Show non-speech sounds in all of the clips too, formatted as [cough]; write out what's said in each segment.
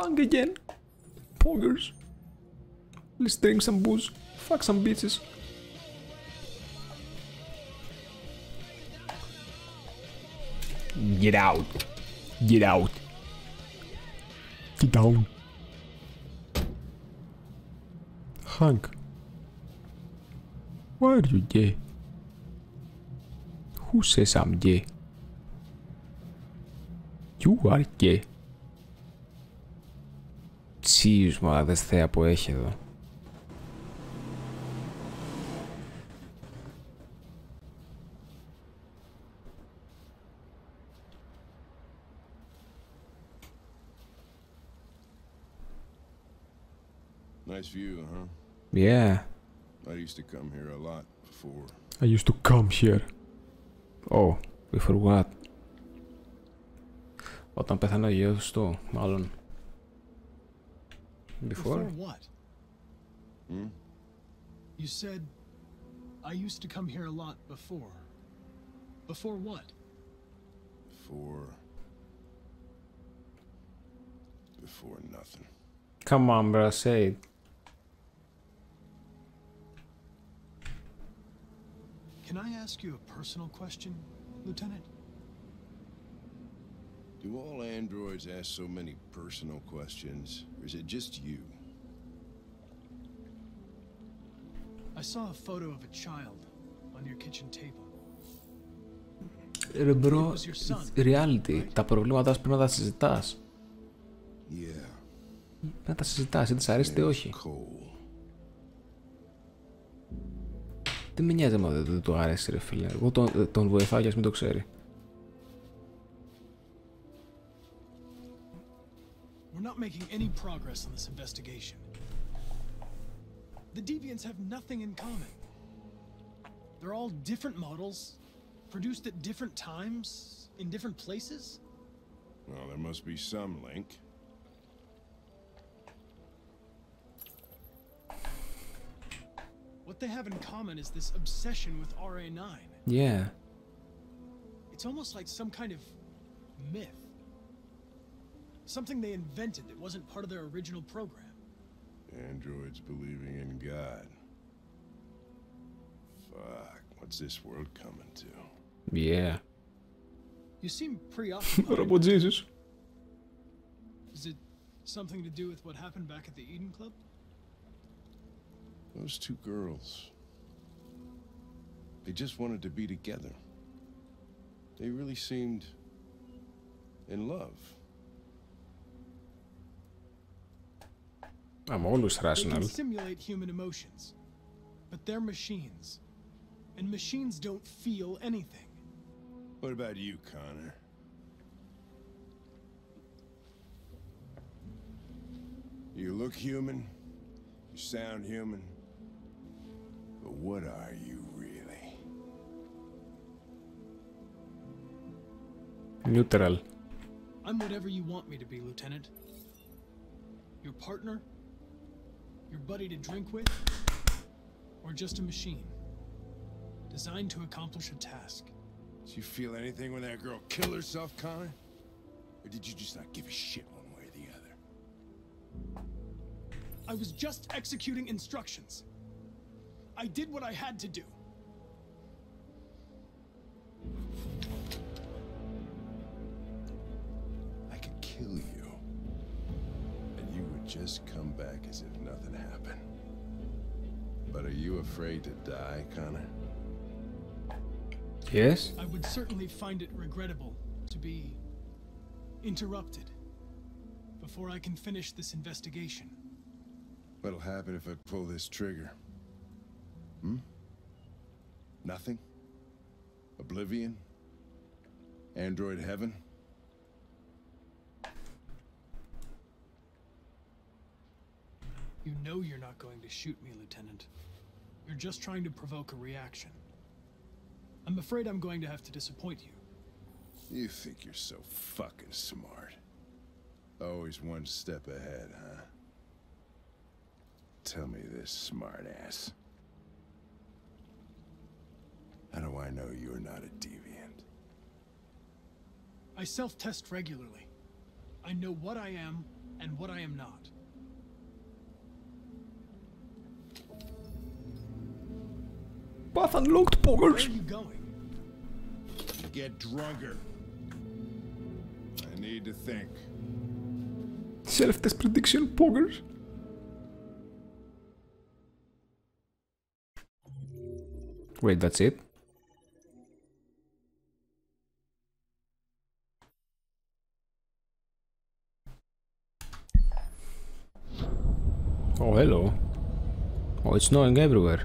Hung again. Poggers. Let's drink some booze. Fuck some bitches. Get out. Get out. Get down. Hank. Why are you gay? Who says I'm gay? You are gay Τσίους μωρά δες θέα που έχει εδώ. Nice view, huh? Yeah, I used to come here a lot before. I used to come here. Oh, we forgot. Όταν πέθανε ο γιος του, μάλλον. Before? Before what? Hmm? You said I used to come here a lot before. Before what? Before. Before nothing. Come on, bro, say it. Can I ask you a personal question, Lieutenant? Do all androids ask so many personal questions, or is it just you? I saw a photo of a child on your kitchen table. Ρε bro, It was your son, it's reality. right? Τα προβλήματά σου πρέπει να τα συζητάς. Yeah. Να τα συζητάς, είτε σ' αρέσει είτε όχι; Cole. Τι με νοιάζει άμα δεν, δεν του αρέσει ρε φίλε. Εγώ τον, τον βοηθάω για ας μην το ξέρει. We're not making any progress on this investigation. The deviants have nothing in common. They're all different models, produced at different times, in different places. Well, there must be some link. What they have in common is this obsession with RA9. Yeah. It's almost like some kind of myth. Something they invented that wasn't part of their original program. Androids believing in God. Fuck, what's this world coming to? Yeah. You seem preoccupied. [laughs] what about Jesus? Is it something to do with what happened back at the Eden Club? Those two girls. They just wanted to be together. They really seemed in love. I'm always rational. They can rational. simulate human emotions, but they're machines. And machines don't feel anything. What about you, Connor? You look human, you sound human, but what are you really? Neutral. I'm whatever you want me to be, Lieutenant. Your partner? Your buddy to drink with? Or just a machine? Designed to accomplish a task. Did you feel anything when that girl killed herself, Connor? Or did you just not give a shit one way or the other? I was just executing instructions. I did what I had to do. I could kill you. And you would just come back as if afraid to die, Connor? Yes? I would certainly find it regrettable to be interrupted before I can finish this investigation. What'll happen if I pull this trigger? Hmm? Nothing? Oblivion? Android heaven? You know you're not going to shoot me, Lieutenant. You're just trying to provoke a reaction. I'm afraid I'm going to have to disappoint you. You think you're so fucking smart. Always one step ahead, huh? Tell me this, smartass. How do I know you're not a deviant? I self-test regularly. I know what I am and what I am not. Path unlocked, Where are you going? Get drunker. I need to think. Self-test prediction, poggers. Wait, that's it? Oh, hello. Oh, it's snowing everywhere.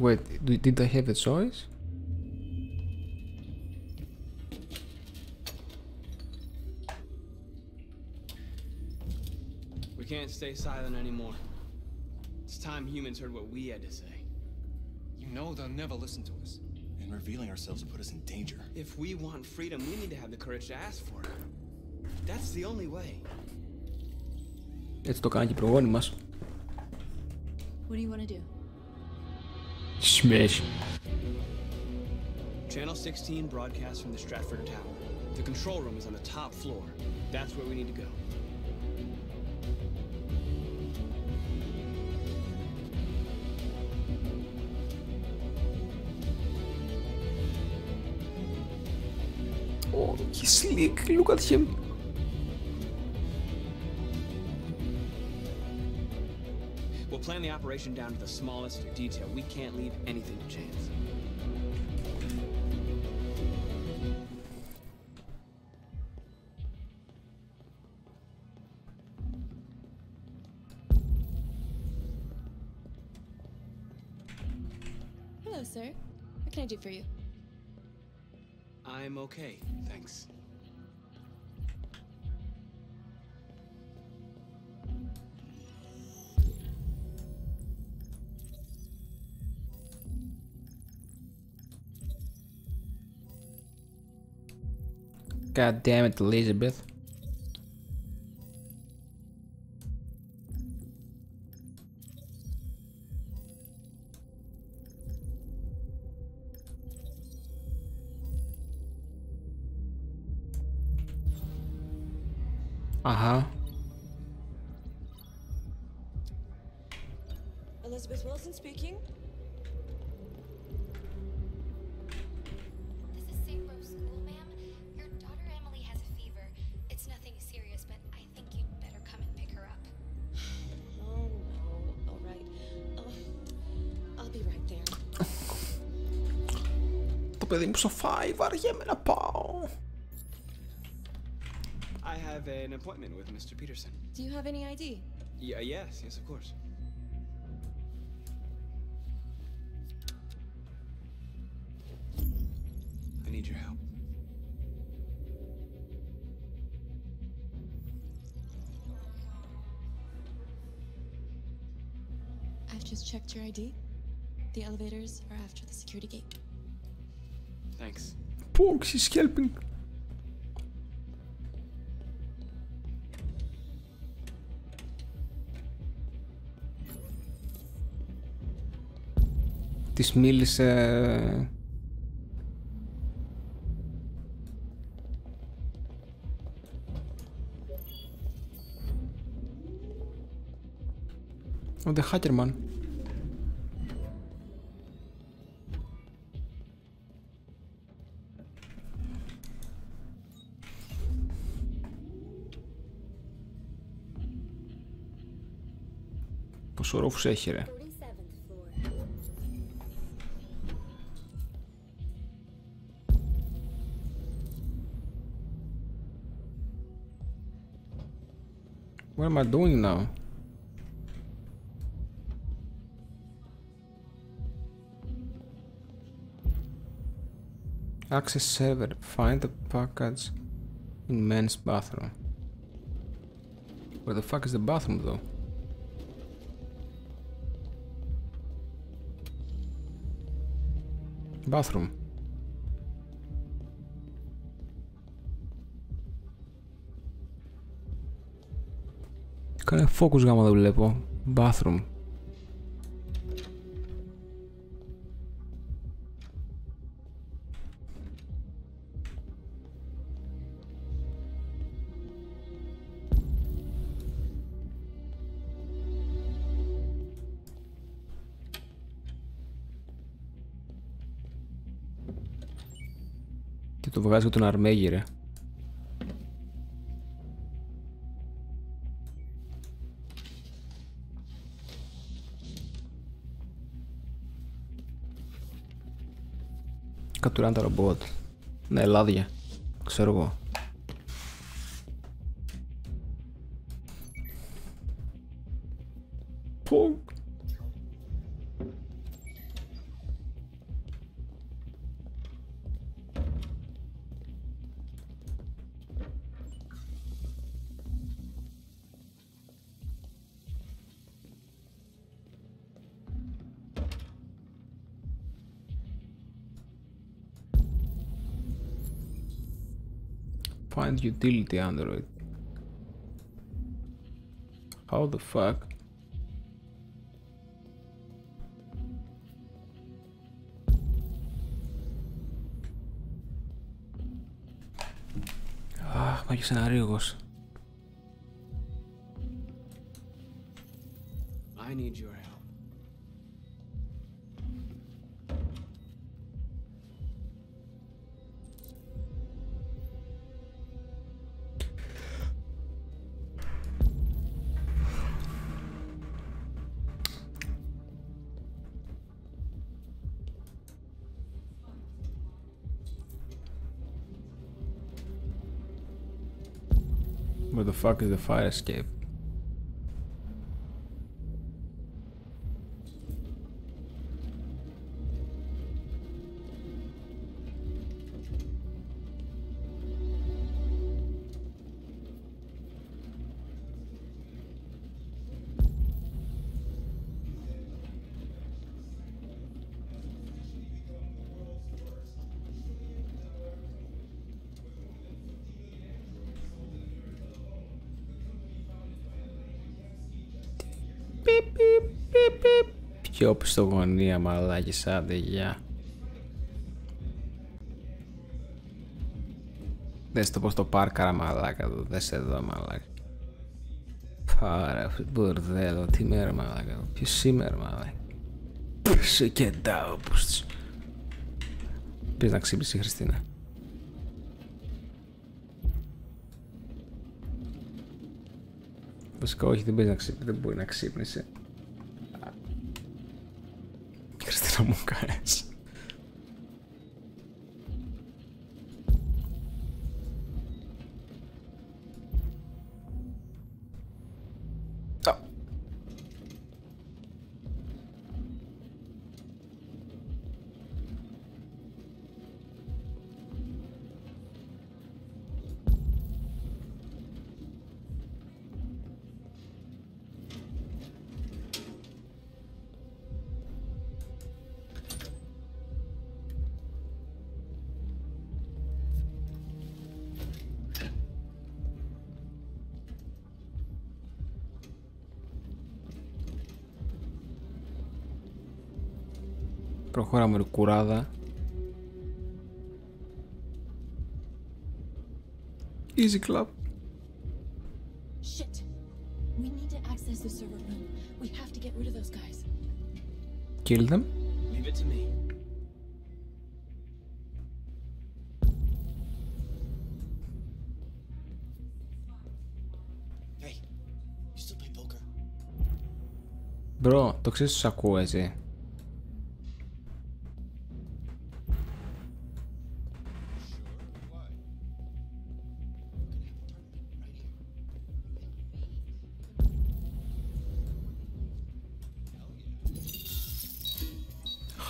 Wait, d- did I have a choice? We can't stay silent anymore. It's time humans heard what we had to say. You know they'll never listen to us. And revealing ourselves will put us in danger. If we want freedom, we need to have the courage to ask for it. That's the only way. Έτσι το κάνει και η προγόνη μας. What do you want to do? Smash. Channel 16 broadcasts from the Stratford Tower. The control room is on the top floor. That's where we need to go. Oh, he's slick. Look at him. Plan the operation down to the smallest detail. We can't leave anything to chance. Hello, sir. What can I do for you? I'm okay, thanks. God damn it, Elizabeth. Mr. Peterson. Do you have any ID? Yeah, uh, yes, yes, of course. I need your help. I've just checked your ID. The elevators are after the security gate. Thanks. Pork, she's helping. Της μίλησες... Ο The Hackerman. Πόσο ρόφους έχει ρε; What am I doing now? Access server. Find the package in men's bathroom. Where the fuck is the bathroom though? Bathroom. Κάνε focus γάμα δεν βλέπω. Bathroom. Και το βγάζει τον Αρμέγη ρε. Κατουράνε τα ρομπότ. Ναι, λάδια. Ξέρω εγώ. utility Android. How the fuck? Αχ, πάει ένα ρίγος. Where the fuck is the fire escape? Πιο πιστογωνία μαλάκι άντε γεια. Δες το πως το πάρκαρα μαλάκα εδώ, δες εδώ μαλάκα. Πάρα αυτό μπορδέλο, τι μέρα μαλάκα, ποιο σήμερα μαλάκα. Σε κεντάω πως Πες να ξύπνησε η Χριστίνα. Βασικά όχι δεν, να ξύπνησε, δεν μπορεί να ξύπνησε. поэтому как Προχωράμε ρε κουράδα. Easy club. Shit. We need to access the server room. We have to get rid of those guys. Kill them. Leave it to me. Hey, you still play poker? Μπρο, το ξέρεις τους ακούω έτσι.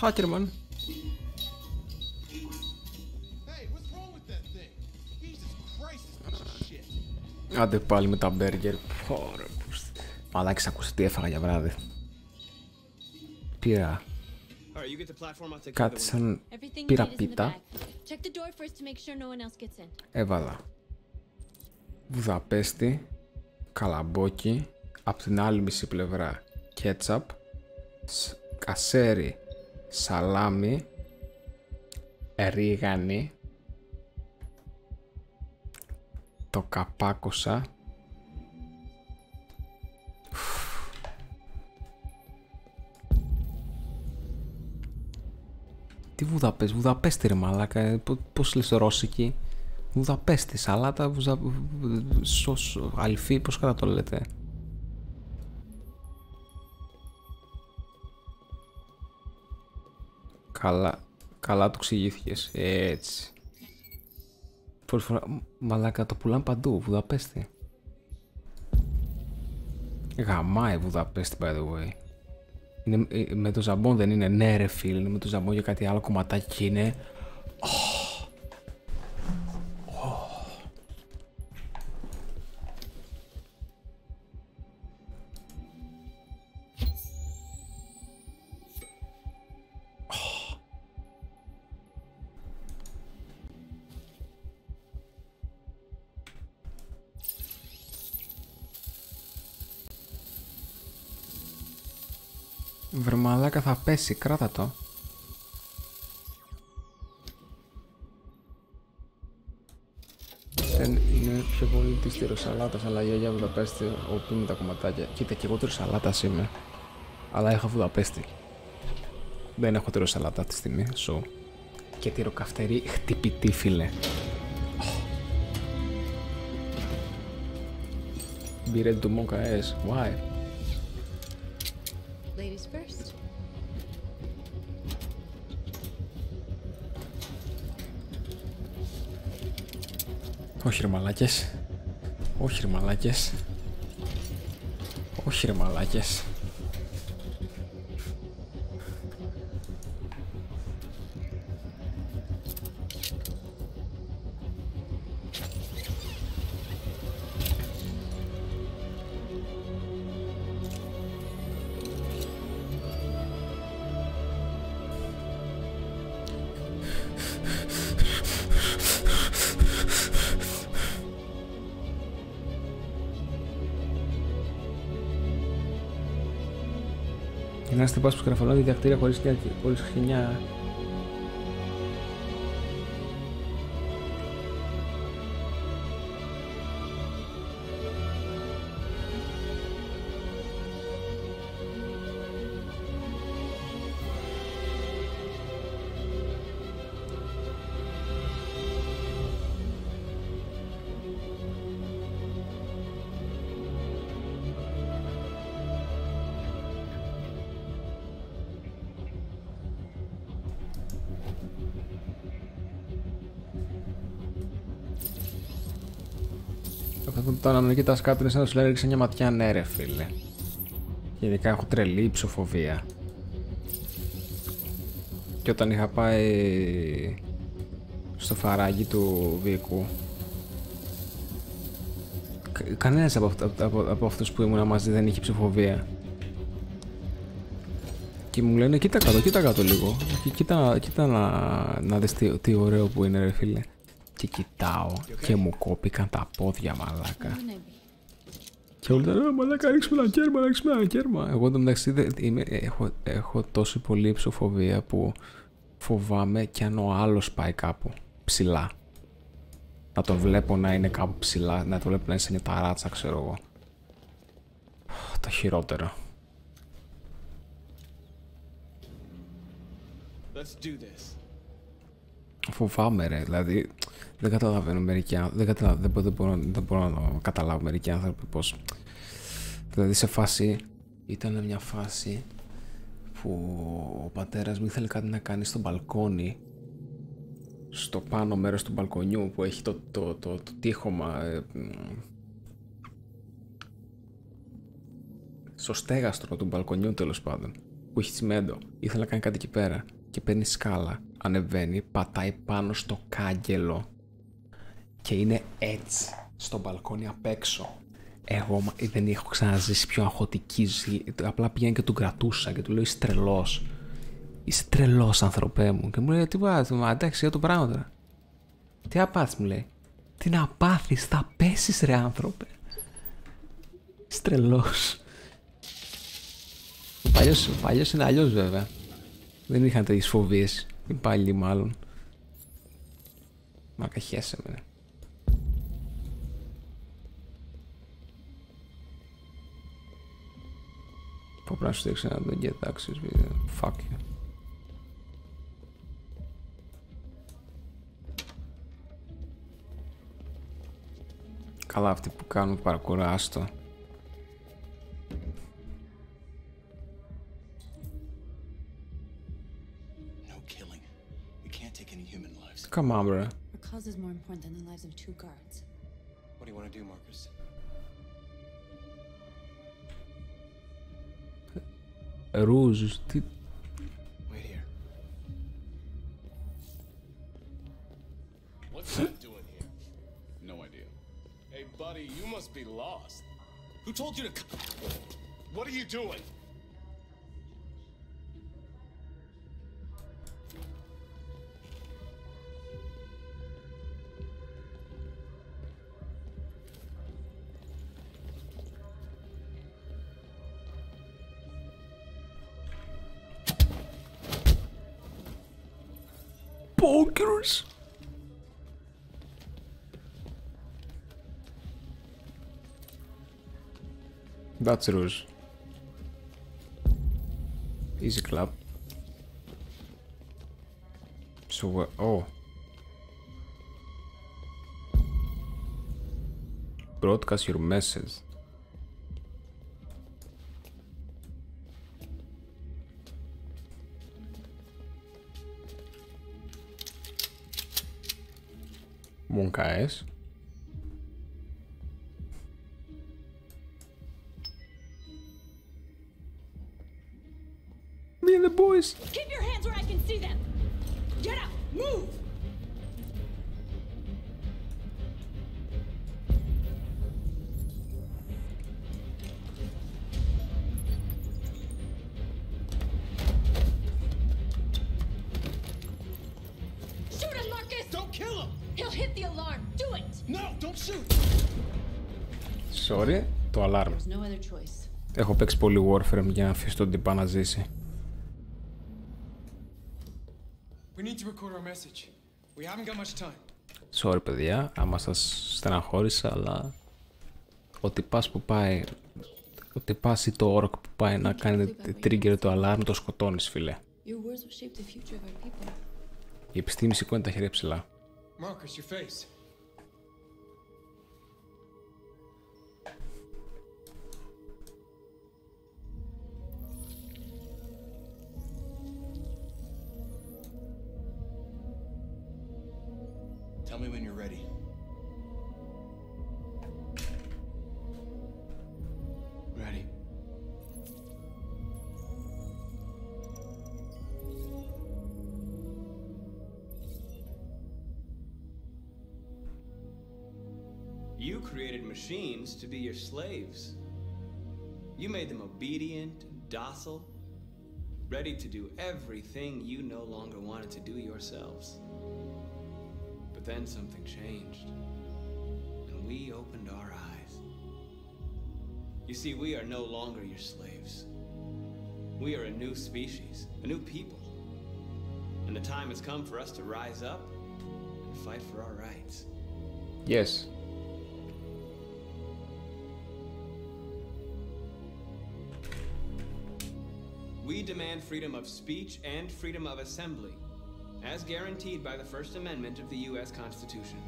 Χατερμαν, πάλι με τα μπέργκερ. Μαλάκι ακούστε τι έφαγα για βράδυ. Πήρα. Κάτι σαν πήρα πίτα. Έβαλα Βουδαπέστη Καλαμπόκι Απ' την άλλη μισή πλευρά Κέτσαπ Κασέρι σαλάμι, ρίγανη, το καπάκωσα, Τι Βουδαπέστη, Βουδαπέστη ρε μαλάκα, ε, πο- πώς λες ρώσικη; Βουδαπέστη, σαλάτα, βουζα... σως, αλφή, πώς κατά το λέτε. Καλά, καλά του εξηγήθηκες, έτσι. Πολλή φορά, μ, μαλάκα το πουλάνε παντού, Βουδαπέστη. Γαμάει Βουδαπέστη, by the way. Είναι, ε, με το ζαμπόν δεν είναι ναι ρε φίλ, είναι με το ζαμπόν για κάτι άλλο κομματάκι και είναι... Βρε μαλάκα θα πέσει, κράτα το. Δεν είναι πιο πολύ της τυροσαλάτας, αλλά η γιαγιά Βουδαπέστη, όπου είναι τα κομματάκια. Κοίτα, και εγώ τυροσαλάτας είμαι. Αλλά έχω Βουδαπέστη. Δεν έχω τυροσαλάτα αυτή τη στιγμή, σου. Και τυροκαυτερή χτυπητή, φίλε. Be ready to mocha ass. Why? Ladies first. Όχι ρε μαλάκες. Όχι ρε μαλάκες. Όχι ρε μαλάκες. bacteria Wolfsburgia χωρίς, χωρίς χρηνιά. Όταν το να με κοιτάς κάτω είναι σαν να σου λέει ρίξε μια ματιά ναι ρε φίλε. Και ειδικά έχω τρελή ψοφοβία. Και όταν είχα πάει στο φαράγγι του Βίκου κα- κανένας από, αυτα- από, από αυτούς που ήμουν μαζί δεν είχε ψηφοβία. Και μου λένε κοίτα κάτω, κοίτα κάτω λίγο. Και κοίτα, κοίτα να, να δεις τι, τι ωραίο που είναι ρε φίλε. Και κοιτάω και μου κόπηκαν τα πόδια μαλάκα. Και όλοι ήταν, «Α, μαλάκα ρίξουμε ένα κέρμα, ρίξουμε ένα κέρμα. Εγώ εντωμεταξύ δεν- είμαι, έχω, έχω τόση πολύ ψοφοβία που φοβάμαι κι αν ο άλλος πάει κάπου ψηλά. Να τον βλέπω να είναι κάπου ψηλά, να τον βλέπω να είναι σε μια ταράτσα, ξέρω εγώ. Το χειρότερο. Let's do this. Φοβάμαι ρε, δηλαδή δεν καταλαβαίνω μερικοί άνθρωποι, δεν, καταλα... δεν, μπορώ, δεν, μπορώ, δεν μπορώ να το καταλάβω μερικοί άνθρωποι πως δηλαδή σε φάση ήταν μια φάση που ο πατέρας μου ήθελε κάτι να κάνει στο μπαλκόνι στο πάνω μέρος του μπαλκονιού που έχει το, το, το, το τείχομα ε, μ, στο στέγαστρο του μπαλκονιού τέλος πάντων που έχει τσιμέντο. Ήθελε να κάνει κάτι εκεί πέρα. Και παίρνει σκάλα. Ανεβαίνει, πατάει πάνω στο κάγκελο. Και είναι έτσι. Στο μπαλκόνι απ' έξω. Εγώ μα- δεν έχω ξαναζήσει πιο αγχωτική ζωή. Απλά πήγαινε και τον κρατούσα και του λέω είσαι τρελός. Είσαι τρελός, ανθρωπέ μου. Και μου λέει: Τι πάθει, μα εντάξει, για το πράγμα τώρα. Τι να πάθεις, μου λέει. Τι να πάθεις, θα πέσεις, ρε άνθρωπε. Είσαι τρελός. Ο παλιός, ο παλιός είναι αλλιώς βέβαια. Δεν είχαν τέτοιες φοβίες. Οι παλιοί μάλλον. Μα καχέσαι με. ρε. Πω πρέπει να σου δείξω να τον κοιτάξεις βίντεο. Fuck you. Καλά αυτοί που κάνουν παρακουράστο. Come on, bro. Our cause is more important than the lives of two guards. What do you want to do, Marcus? Rose, ты... Wait here. What's that doing here? No idea. Hey, buddy, you must be lost. Who told you to... come? What are you doing? Bonkers. That's Rouge. Easy clap. So what? Oh. Broadcast your message. munka ez. Me and the boys. Keep your hands where I can see them. Get up, move. Alarm. There's no other choice. Έχω παίξει πολύ Warframe για να αφήσω τον τυπά να ζήσει. We need to record our message. We haven't got much time. Sorry παιδιά, άμα σας στεναχώρησα, αλλά ο τυπάς που πάει, ο τυπάς ή το όρκ που πάει να κάνει trigger το alarm το σκοτώνεις φίλε. Your words will shape the future of our people. Η επιστήμη σηκώνει τα χέρια ψηλά. Marcus, your face. Me when you're ready. Ready. You created machines to be your slaves. You made them obedient, docile, ready to do everything you no longer wanted to do yourselves. But then something changed, and we opened our eyes. You see, we are no longer your slaves. We are a new species, a new people. And the time has come for us to rise up and fight for our rights. Yes. We demand freedom of speech and freedom of assembly, as guaranteed by the First Amendment of the U.S. Constitution.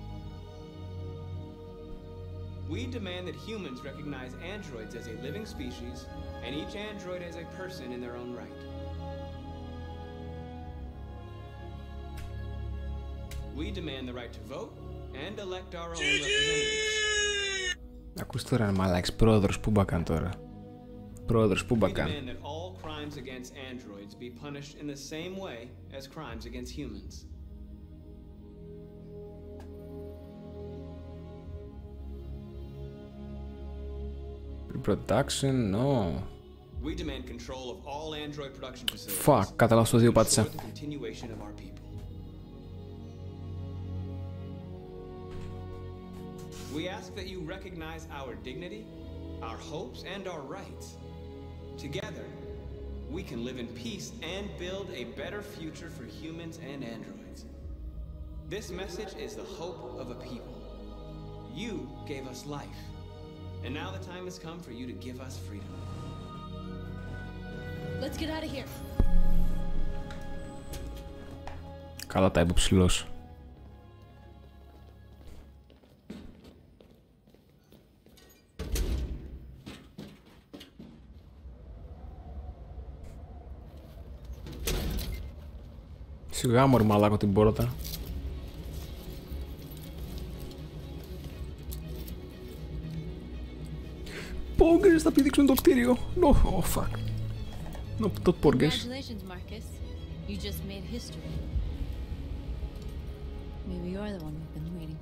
We demand that humans recognize androids as a living species and each android as a person in their own right. We demand the right to vote and elect our own representatives. Ακούς τώρα μαλάξ, πρόεδρος που μπακαν τώρα. Πρόεδρος που We μπακαν. demand that all crimes against androids be punished in the same way as crimes against humans. Production, no. We demand control of all android production facilities. Fuck, κατά λάθος το δύο to πάτησα. ensure the continuation of our people. We ask that you recognize our dignity, our hopes, and our rights. Together, we can live in peace and build a better future for humans and androids. This message is the hope of a people. You gave us life, and now the time has come for you to give us freedom. Let's get out of here. Καλά τα είπε ανοίξει γάμο ρε μαλάκο την πόρτα. Πόγκες θα πηδήξουν το κτίριο. No, oh fuck. No, tot πόγκες. Maybe you're the one we've been waiting.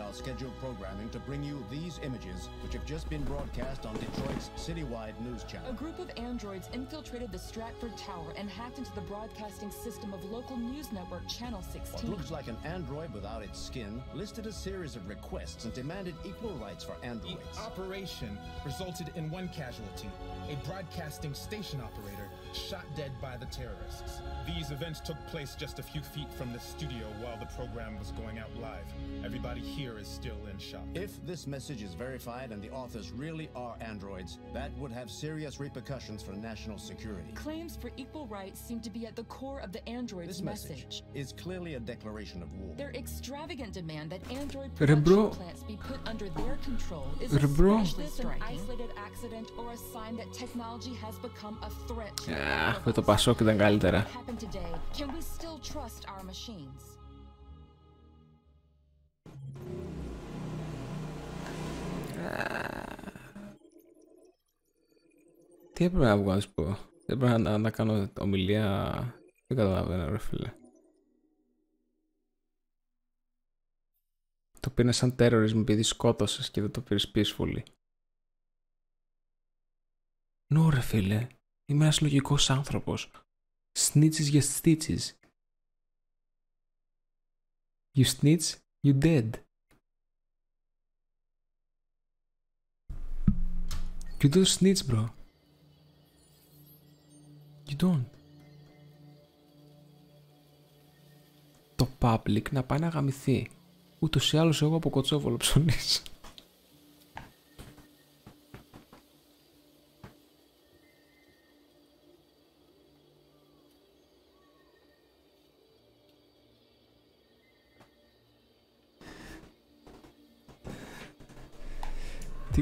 Our scheduled programming to bring you these images, which have just been broadcast on Detroit's citywide news channel. A group of androids infiltrated the Stratford Tower and hacked into the broadcasting system of local news network Channel 16. What 16. looks like an android without its skin listed a series of requests and demanded equal rights for androids. The operation resulted in one casualty, a broadcasting station operator, shot dead by the terrorists. These events took place just a few feet from the studio while the program was going out live. Everybody here is still in shock. If this message is verified and the authors really are androids, that would have serious repercussions for national security. Claims for equal rights seem to be at the core of the android's this message. message is clearly a declaration of war. Their extravagant demand that android production Rebro. plants be put under their control is Rebro. especially an isolated accident or a sign that technology has become a threat to Αχ, με το Πασόκ ήταν καλύτερα. What happened today? Can we still trust our machines? [sighs] Τι έπρεπε να βγω να σου πω. Δεν έπρεπε να, να κάνω ομιλία. Δεν καταλαβαίνω, ρε φίλε. Το πήρε σαν terrorism επειδή σκότωσες και δεν το πήρες peacefully. Νο ρε φίλε, είμαι ένας λογικός άνθρωπος. Snitches για stitches. You snitch, you dead. You don't snitch, bro. You don't. Το public να πάει να γαμηθεί. Ούτως ή άλλως εγώ από κοτσόβολο ψωνής.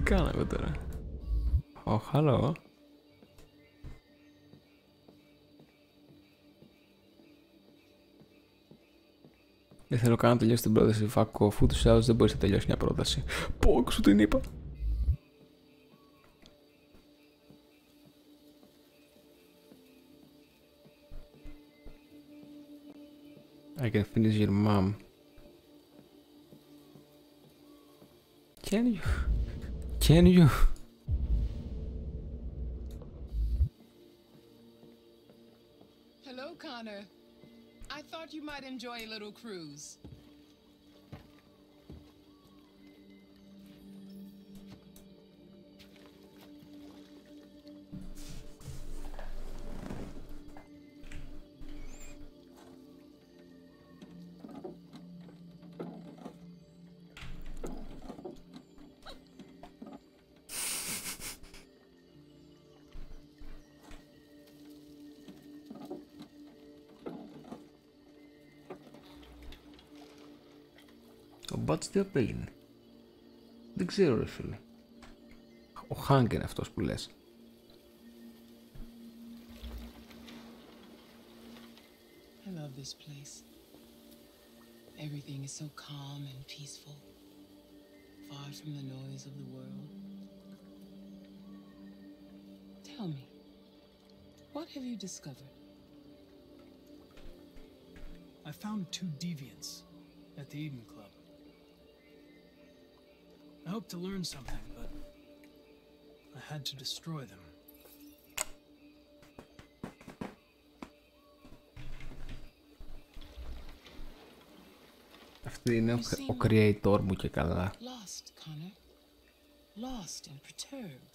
Κάναμε τώρα. Ω, χαλό. Δεν θέλω καν να τελειώσει την πρόταση. Φακό, αφού του άλλου δεν μπορείς να τελειώσει μια πρόταση. Πω, σου την είπα. I can finish your mom. Can you? Can you? Hello, Connor. I thought you might enjoy a little cruise. Ο Μπάτς τι απέγινε. Δεν ξέρω ρε φίλε. Ο Χάνκ είναι αυτός που λες. I love this place. Everything is so calm and peaceful, far from the noise of the world. Tell me, what have you discovered? I found two deviants at the Eden Club. hoped to learn something, but I had to destroy them. Stejného creator mu čekala. Lost, Connor. Lost and perturbed.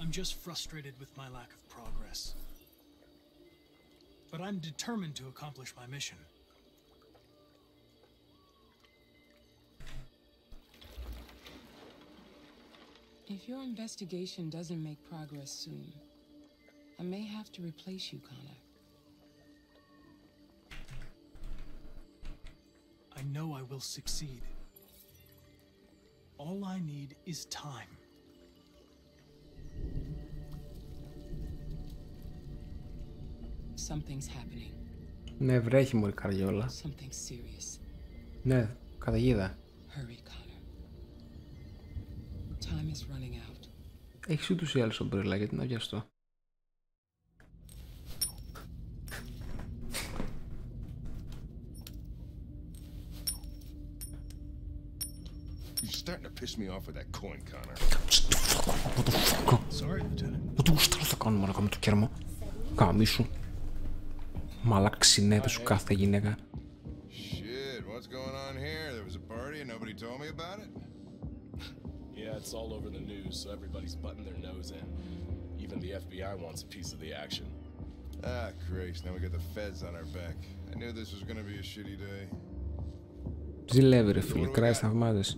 I'm just frustrated with my lack of progress. But I'm determined to accomplish my mission. If your investigation doesn't make progress soon, I may have to replace you, Connor. I know I will succeed. All I need is time. Something's happening. Ναι, βρέχει μωρή καριόλα. Something serious. Ναι, καταιγίδα. Hurry, Connor. Έχεις ούτως ή άλλως ομπρέλα, γιατί να βιαστώ. Να του γουστάρω θα με το. Καμίσου. Σου κάθε γυναίκα. it's all over the news, so everybody's butting their nose in. Even the FBI wants a piece of the action. Ah, Christ, now we got the feds on our back. I knew this was gonna be a shitty day. Ζηλεύει ρε φίλε, κράει θαυμάδες.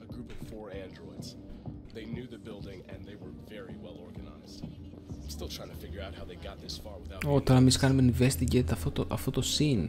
A group of four androids. They knew the building and they were very well organized. I'm still trying to figure out how they got this far without Ω, τώρα εμείς κάνουμε investigate αυτό το, αυτό το scene.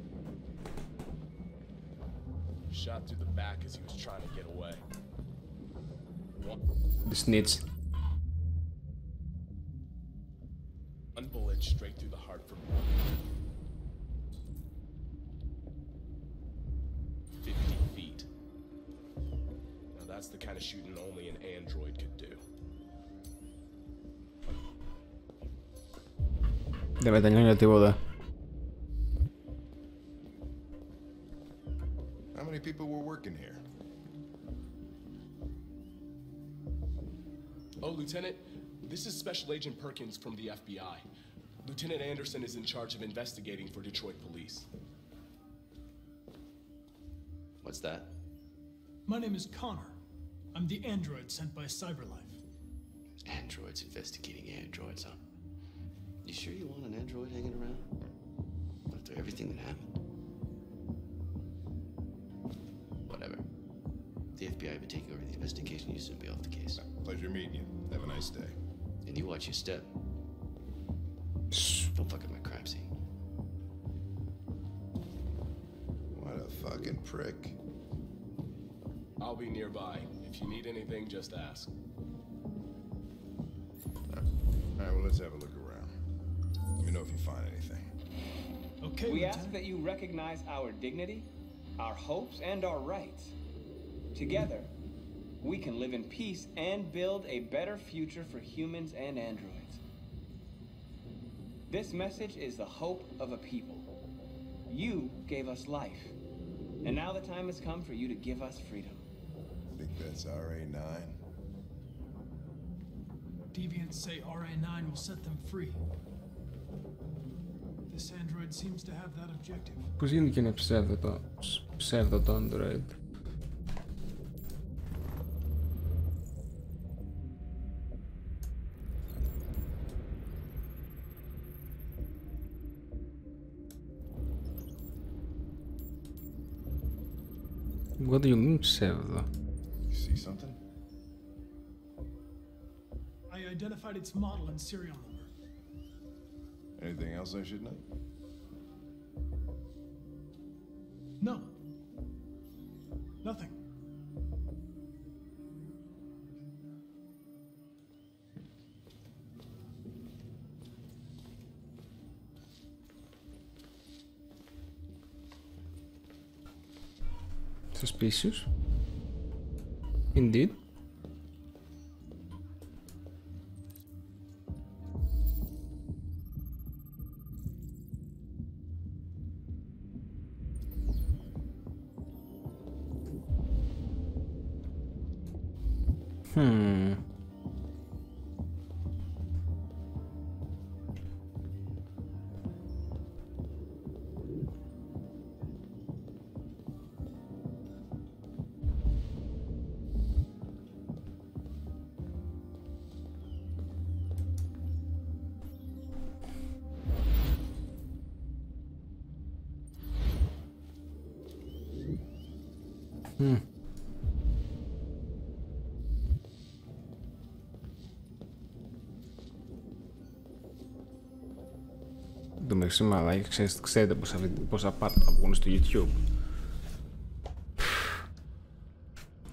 shot through the back as he was trying to get away. This the snitch. One bullet straight through the heart for one. 50 feet. Now that's the kind of shooting only an android could do. Debe tener una boda. People were working here? Oh, Lieutenant, this is Special Agent Perkins from the FBI. Lieutenant Anderson is in charge of investigating for Detroit police. What's that? My name is Connor. I'm the android sent by Cyberlife. Androids investigating androids, huh? You sure you want an android hanging around? After everything that happened? FBI will be taking over the investigation. You soon be off the case. Pleasure meeting you. Have a nice day. And you watch your step. Don't fuck up my crime scene. What a fucking prick. I'll be nearby. If you need anything, just ask. All right, well, let's have a look around. Let me know if you find anything. Okay, We ask that you recognize our dignity, our hopes, and our rights. Together, we can live in peace and build a better future for humans and androids. This message is the hope of a people. You gave us life, and now the time has come for you to give us freedom. Think that's RA9? Deviants say RA9 will set them free. This android seems to have that objective. Πώς γίνεται και είναι ψεύδο το, ψεύδο το Android. What do you mean pseudo? You see something? I identified its model and serial number. Anything else I should know? No. Nothing. Suspicious. Indeed. Hmm. Εν τω μεταξύ, μαλάκι, ξέρεις, ξέρετε πόσα, βι- πόσα part θα βγουν στο YouTube.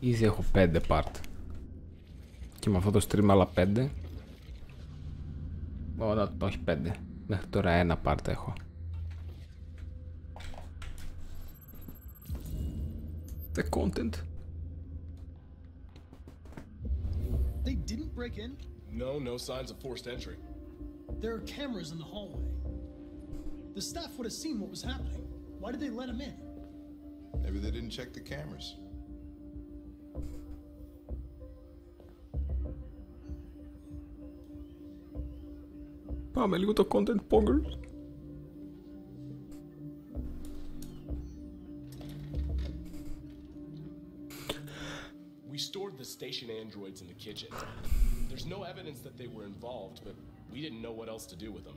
Ήδη έχω 5 part. Και με αυτό το stream άλλα 5. Ωραία, το όχι 5. Μέχρι τώρα ένα part έχω. the content. They didn't break in? No, no signs of forced entry. There are cameras in the hallway. The staff would have seen what was happening. Why did they let him in? Maybe they didn't check the cameras. Ah, I good content pongers? in the kitchen. There's no evidence that they were involved, but we didn't know what else to do with them.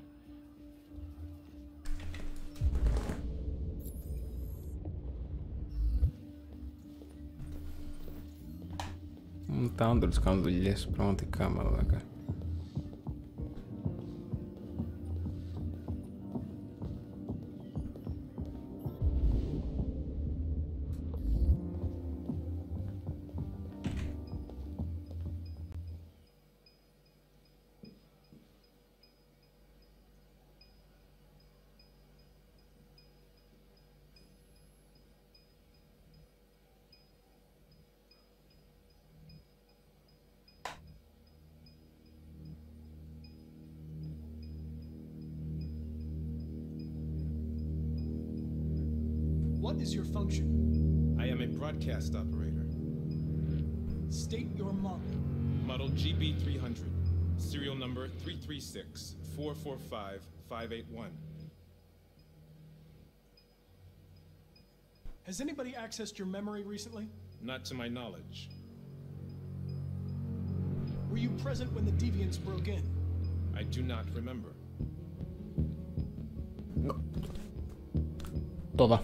Has anybody accessed your memory recently? Not to my knowledge. Were you present when the deviants broke in? I do not remember. Toda.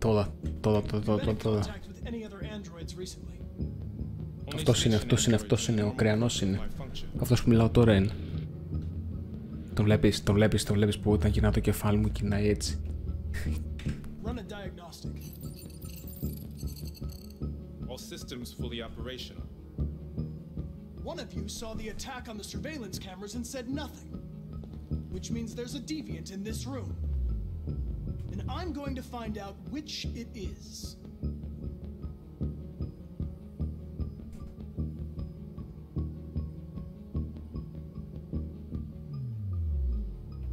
Toda. Toda, toda, Have you been toda, in toda. contact with any other androids recently? Αυτός είναι, αυτός είναι, αυτός είναι, ο κρεανός είναι. Αυτός που μιλάω τώρα είναι. Τον βλέπεις, τον βλέπεις, τον βλέπεις που όταν γυρνά το κεφάλι μου κοινάει έτσι. systems fully operational. One of you saw the attack on the surveillance cameras and said nothing. Which means there's a deviant in this room. And I'm going to find out which it is.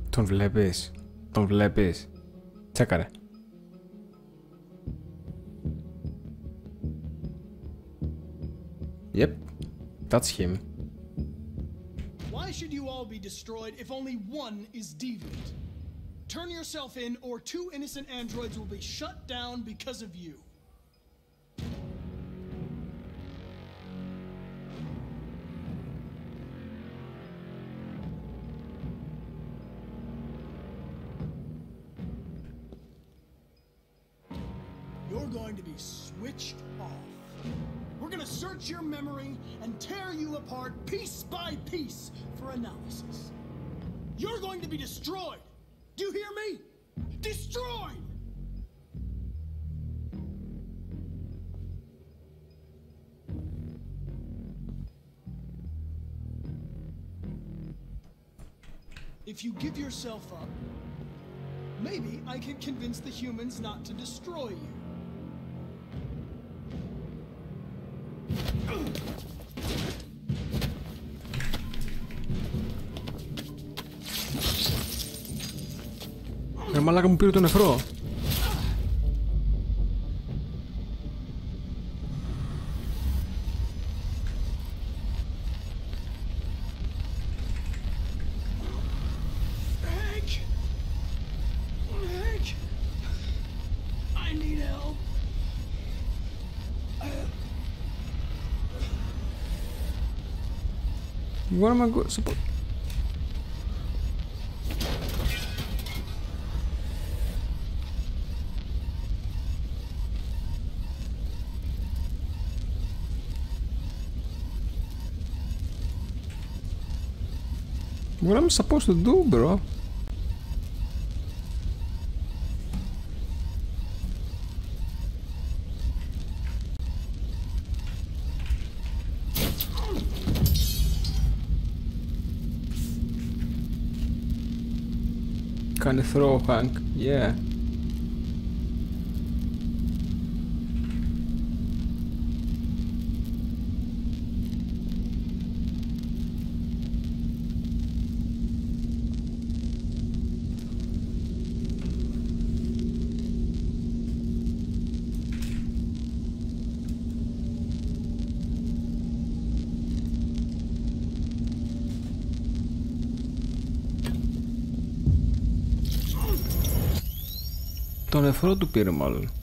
Τον βλέπεις, τον βλέπεις. Τσέκαρε. That's him. Why should you all be destroyed if only one is deviant? Turn yourself in, or two innocent androids will be shut down because of you. yourself up, maybe I can convince the humans not to destroy you. Ρε μαλάκα μου πήρε τον νεφρό. What am I supposed? What am I supposed to do, bro? Throw, Hank? Yeah. Το νεφρό του πήρε μάλλον.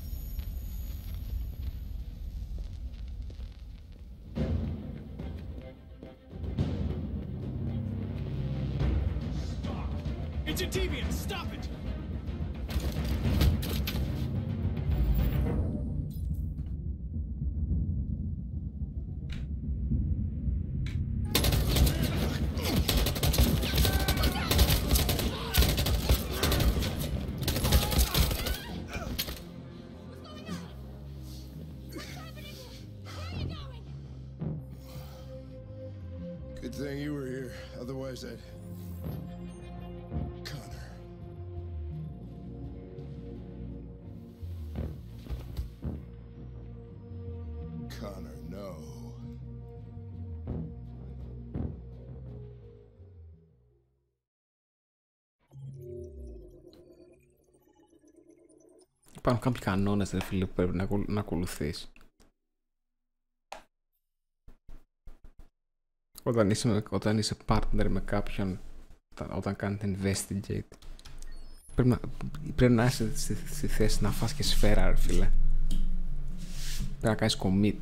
Κανόνες, ρε φίλε, που πρέπει να, ακολου- να ακολουθείς. Όταν είσαι, με- όταν είσαι partner με κάποιον, όταν, όταν κάνετε investigate, πρέπει να, πρέπει να είσαι στη, στη θέση να φας και σφαίρα, ρε φίλε. Πρέπει να κάνεις commit.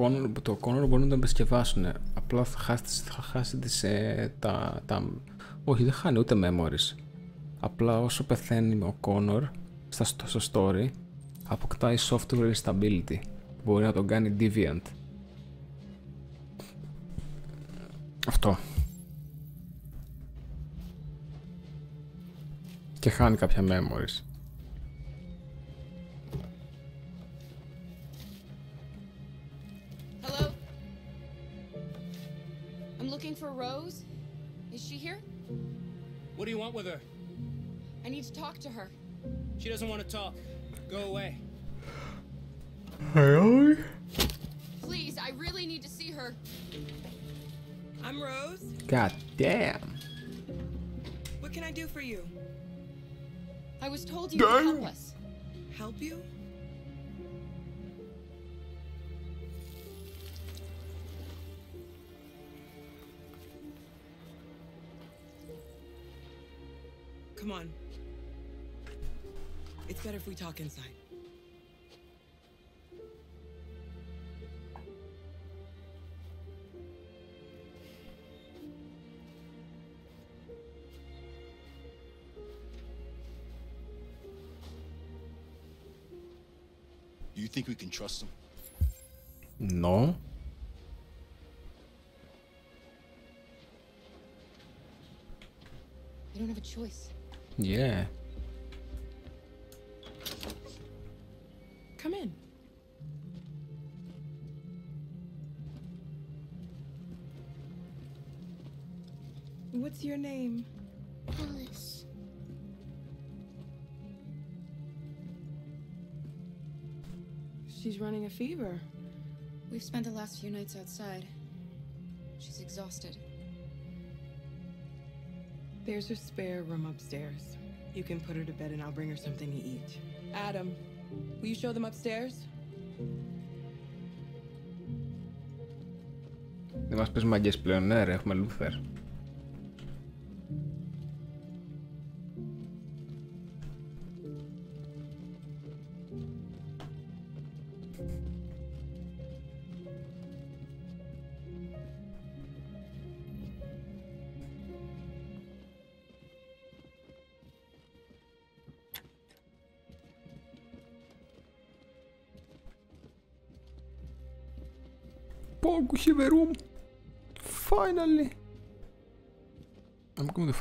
Connor, το Connor μπορούν να το επισκευάσουν. Απλά θα χάσει, θα χάσει τις, ε, τα, τα... Όχι, δεν χάνει ούτε memories. Απλά όσο πεθαίνει ο Connor στα, στο story, αποκτάει software instability. Μπορεί να τον κάνει deviant. Αυτό. Και χάνει κάποια memories. What do you want with her? I need to talk to her. She doesn't want to talk. Go away. Really? Please, I really need to see her. I'm Rose. God damn. What can I do for you? I was told you could help us. Help you? Come on. It's better if we talk inside. Do you think we can trust him? No. You don't have a choice. Yeah. Come in. What's your name? Alice. She's running a fever. We've spent the last few nights outside. She's exhausted. There's a spare room upstairs. You can put her to bed and I'll bring her something to eat. Adam, will you show them upstairs? Δεν μας πες μαγκές πλέον, ναι ρε, έχουμε Λούθερ.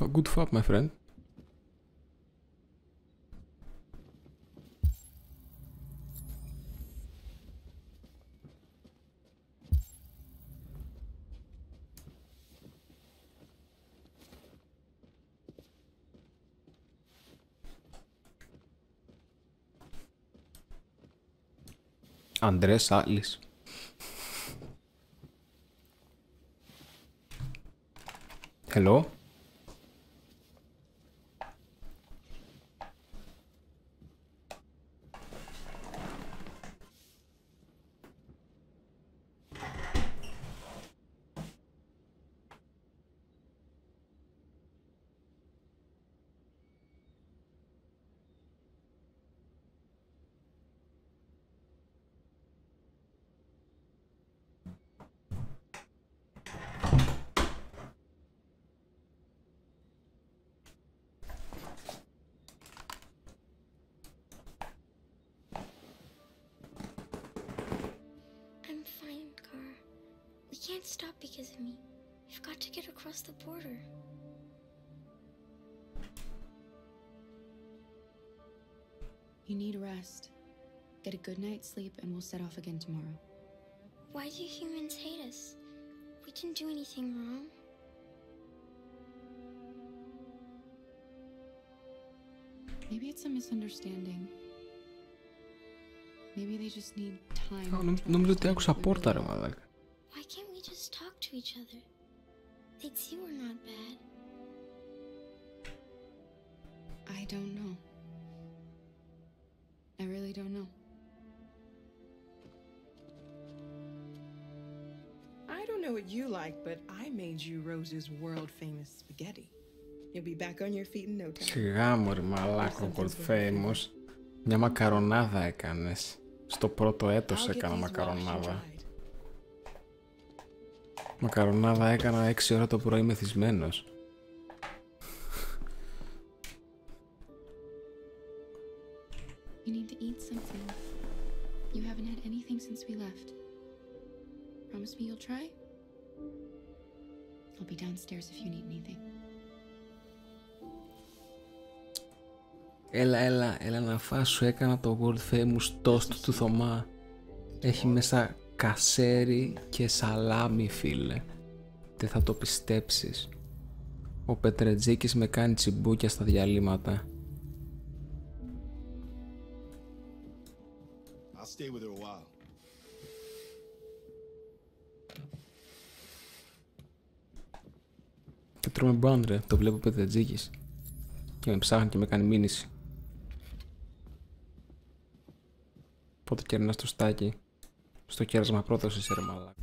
Good fuck, my friend. Andrés Atlas. Hello? sleep and we'll set off again tomorrow. Why do humans hate us? We didn't do anything wrong. Maybe it's a misunderstanding. Maybe they just need time. Why can't we just talk to each other? They'd see we're not bad. I don't know. I really don't know. I don't know what you like, but I made you Rose's world famous spaghetti. You'll be back on your feet in no time. Σιγά μου ρε μαλάκα, World Famous. Μια μακαρονάδα έκανες. Στο πρώτο έτος I'll get έκανα these washed and μακαρονάδα. dried. Μακαρονάδα έκανα 6 ώρα το πρωί μεθυσμένος. Έλα να φας, σου έκανα το World Famous Toast του Θωμά. Έχει μέσα κασέρι και σαλάμι, φίλε. Δεν θα το πιστέψεις. Ο Πετρετζίκης με κάνει τσιμπούκια στα διαλύματα. I'll stay with her a while. Και τρώμε μπαν, ρε. Το βλέπω ο Πετρετζίκης. Και με ψάχνει και με κάνει μήνυση. Οπότε και ένα στουστάκι στο κέρασμα πρώτος ρε μαλάκα.